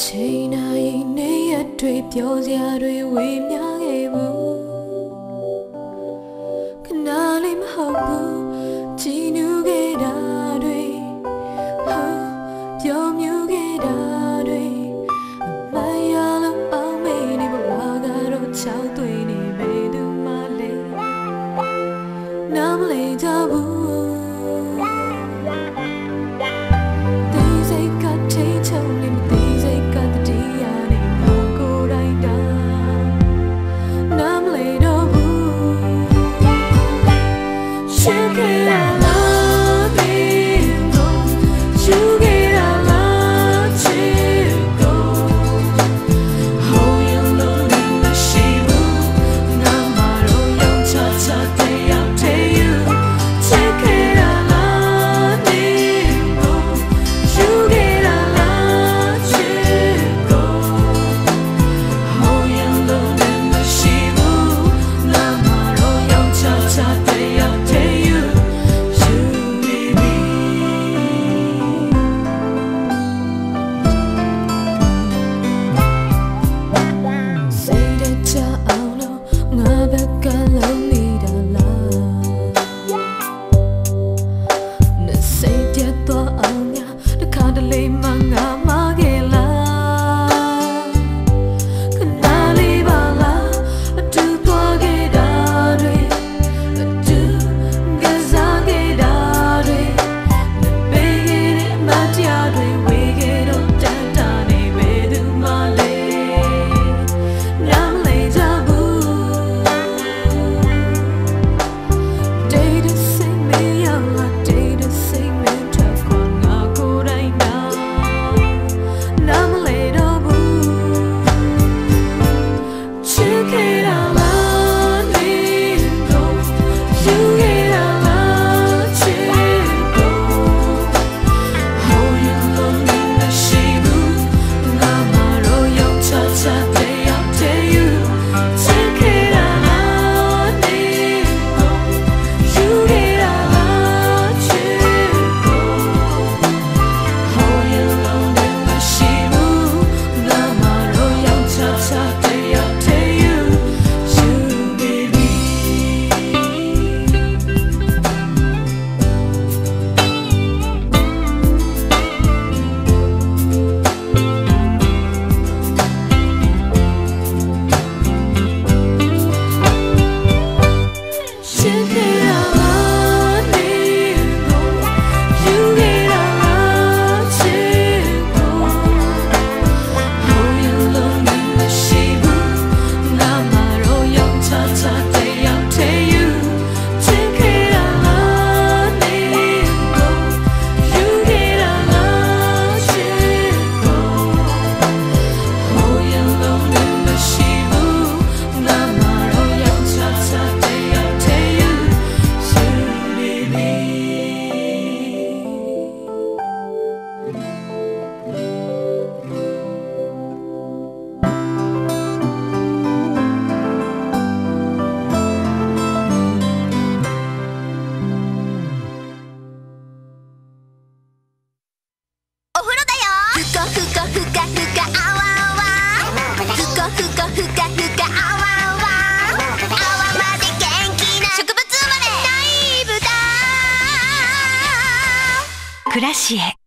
ချိန်တိုင်းနေရတွေပြောစရာတွေဝေမျှခဲ့ဘူး proudly. こふこふかふかあわあわ。ふこふこふかふかあわあわ。あわまで元気な植物生まれ。ナイーブだ。暮らしへ。